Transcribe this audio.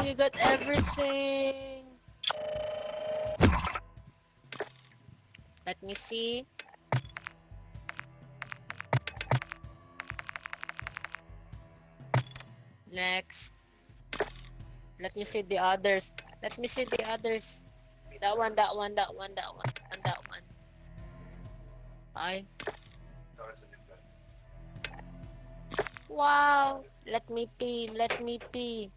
You got everything. Let me see. Next. Let me see the others. Let me see the others. That one, that one, that one, that one, and that one. Five. Wow. Let me pee. Let me pee.